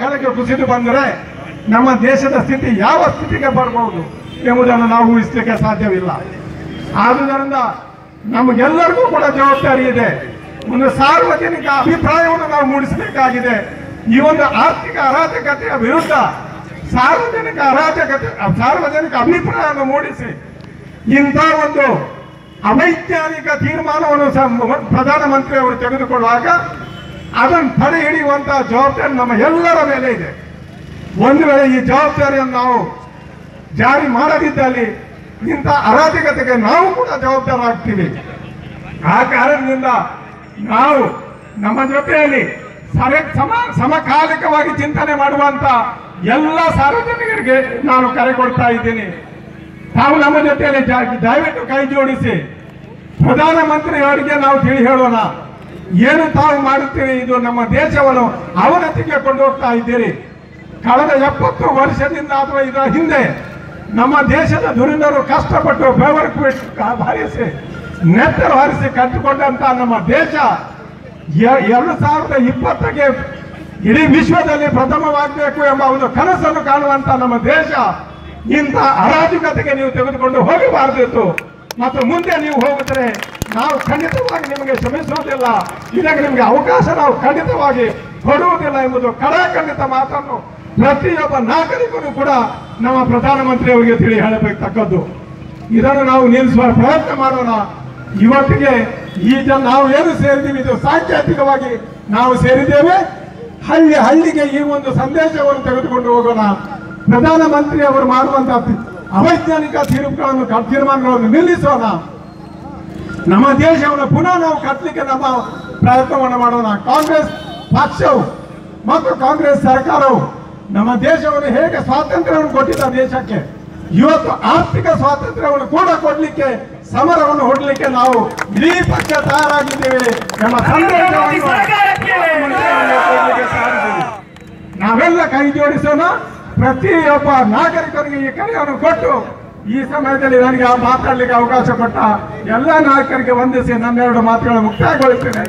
ಕೆಳಗೆ ಕುಸಿದು ಬಂದರೆ ನಮ್ಮ ದೇಶದ ಸ್ಥಿತಿ ಯಾವ ಸ್ಥಿತಿಗೆ ಬರಬಹುದು ಎಂಬುದನ್ನು ನಾವು ಊಹಿಸಲಿಕ್ಕೆ ಸಾಧ್ಯವಿಲ್ಲ. ಆದುದರಿಂದ ನಮಗೆಲ್ಲರಿಗೂ ಕೂಡ ಜವಾಬ್ದಾರಿ ಇದೆ. ಒಂದು ಸಾರ್ವಜನಿಕ ಅಭಿಪ್ರಾಯವನ್ನು ನಾವು ಮೂಡಿಸಬೇಕಾಗಿದೆ. ಈ ಒಂದು ಆರ್ಥಿಕ ಅರಾಜಕತೆಯ ವಿರುದ್ಧ ಸಾರ್ವಜನಿಕ ಅರಾಜಕತೆ, ಸಾರ್ವಜನಿಕ ಅಭಿಪ್ರಾಯವನ್ನು ಮೂಡಿಸಿ ಇಂಥ ಒಂದು ಅವೈಜ್ಞಾನಿಕ ತೀರ್ಮಾನವನ್ನು ಪ್ರಧಾನಮಂತ್ರಿ ಅವರು ತೆಗೆದುಕೊಳ್ಳುವಾಗ ಅದನ್ನು ತಡೆ ಹಿಡಿಯುವಂತಹ ಜವಾಬ್ದಾರಿ ನಮ್ಮ ಎಲ್ಲರ ಮೇಲೆ ಇದೆ. ಒಂದು ವೇಳೆ ಈ ಜವಾಬ್ದಾರಿಯನ್ನು ನಾವು ಜಾರಿ ಮಾಡದಿದ್ದಲ್ಲಿ ಇಂಥ ಅರಾಜಕತೆಗೆ ನಾವು ಕೂಡ ಜವಾಬ್ದಾರಾಗ್ತೀವಿ ಆ ಕಾರಣದಿಂದ ನಾವು ನಮ್ಮ ಜೊತೆಯಲ್ಲಿ ಸರ ಸಮ ಸಮಕಾಲಿಕವಾಗಿ ಚಿಂತನೆ ಮಾಡುವಂತ ಎಲ್ಲ ಸಾರ್ವಜನಿಕರಿಗೆ ನಾನು ಕರೆ ಕೊಡ್ತಾ ಇದ್ದೀನಿ. ತಾವು ನಮ್ಮ ಜೊತೆಯಲ್ಲಿ ದಯವಿಟ್ಟು ಕೈ ಜೋಡಿಸಿ. ಪ್ರಧಾನಮಂತ್ರಿ ಅವರಿಗೆ ನಾವು ತಿಳಿ ಹೇಳೋಣ. ಏನು ತಾವು ಮಾಡುತ್ತೀರಿ? ಇದು ನಮ್ಮ ದೇಶವನ್ನು ಅವನತಿಗೆ ಕೊಂಡು ಹೋಗ್ತಾ ಇದ್ದೀರಿ. ಕಳೆದ ಎಪ್ಪತ್ತು ವರ್ಷದಿಂದ ಅಥವಾ ಇದರ ಹಿಂದೆ ನಮ್ಮ ದೇಶದ ದುರಿದರು ಕಷ್ಟಪಟ್ಟು ಬೆವರು ಬಿಟ್ಟು ಕ- ಹಾರಿಸಿ, ನೆತ್ತರು ಹಾರಿಸಿ ಕಟ್ಟಿಕೊಂಡಂತ ನಮ್ಮ ದೇಶ ಎರಡು ಸಾವಿರದ ಇಪ್ಪತ್ತಕ್ಕೆ ಇಡೀ ವಿಶ್ವದಲ್ಲಿ ಪ್ರಥಮವಾಗಬೇಕು ಎಂಬ ಒಂದು ಕನಸನ್ನು ಕಾಣುವಂತ ನಮ್ಮ ದೇಶ ಇಂಥ ಅರಾಜಕತೆಗೆ ನೀವು ತೆಗೆದುಕೊಂಡು ಹೋಗಬಾರದಿತ್ತು. ಮತ್ತು ಮುಂದೆ ನೀವು ಹೋಗಿದ್ರೆ ನಾವು ಖಂಡಿತವಾಗಿ ನಿಮಗೆ ಶ್ರಮಿಸುವುದಿಲ್ಲ ಇದಕ್ಕೆ ನಿಮಗೆ ಅವಕಾಶ ನಾವು ಖಂಡಿತವಾಗಿ ಕೊಡುವುದಿಲ್ಲ ಎಂಬುದು ಖಡಾಖಂಡಿತ ಮಾತನ್ನು ಪ್ರತಿಯೊಬ್ಬ ನಾಗರಿಕರು ಕೂಡ ನಮ್ಮ ಪ್ರಧಾನಮಂತ್ರಿ ಅವರಿಗೆ ತಿಳಿ ಹೇಳಬೇಕತಕ್ಕದ್ದು ಇದನ್ನು ನಾವು ನಿಲ್ಲಿಸುವ ಪ್ರಯತ್ನ ಮಾಡೋಣ. ಇವತ್ತಿಗೆ ಈ ಜನ ನಾವು ಏನು ಸೇರಿದ್ದೀವಿ ಇದು ಸಾಂಕೇತಿಕವಾಗಿ ನಾವು ಸೇರಿದ್ದೇವೆ. ಹಳ್ಳಿ ಹಳ್ಳಿಗೆ ಈ ಒಂದು ಸಂದೇಶವನ್ನು ತೆಗೆದುಕೊಂಡು ಹೋಗೋಣ. ಪ್ರಧಾನಮಂತ್ರಿ ಅವರು ಮಾಡುವಂತಹ ಅವೈಜ್ಞಾನಿಕ ತೀರ್ಪುಗಳನ್ನು ಕ- ತೀರ್ಮಾನಗಳನ್ನು ನಿಲ್ಲಿಸೋಣ. ನಮ್ಮ ದೇಶವನ್ನು ಪುನಃ ನಾವು ಕಟ್ಟಲಿಕ್ಕೆ ನಮ್ಮ ಪ್ರಯತ್ನವನ್ನು ಮಾಡೋಣ ಕಾಂಗ್ರೆಸ್ ಪಕ್ಷವು ಮತ್ತು ಕಾಂಗ್ರೆಸ್ ಸರ್ಕಾರವು ನಮ್ಮ ದೇಶವನ್ನು ಹೇಗೆ ಸ್ವಾತಂತ್ರ್ಯವನ್ನು ಕೊಟ್ಟಿದ್ದ ದೇಶಕ್ಕೆ, ಇವತ್ತು ಆರ್ಥಿಕ ಸ್ವಾತಂತ್ರ್ಯವನ್ನು ಕೂಡ ಕೊಡ್ಲಿಕ್ಕೆ, ಸಮರವನ್ನು ಹೊಡಲಿಕ್ಕೆ ನಾವು ಇಡೀ ಪಕ್ಷ ತಯಾರಾಗಿದ್ದೇವೆ ನಮ್ಮ. ನಾವೆಲ್ಲ ಕೈ ಜೋಡಿಸೋಣ ಪ್ರತಿಯೊಬ್ಬ ನಾಗರಿಕರಿಗೆ ಈ ಕರೆಯನ್ನು ಕೊಟ್ಟು ಈ ಸಮಯದಲ್ಲಿ ನನಗೆ ಆ ಮಾತಾಡ್ಲಿಕ್ಕೆ ಅವಕಾಶ ಕೊಟ್ಟ ಎಲ್ಲ ನಾಯಕರಿಗೆ ವಂದಿಸಿ ನನ್ನೆರಡು ಮಾತುಗಳನ್ನು ಮುಕ್ತಾಯಗೊಳಿಸ್ತೇನೆ.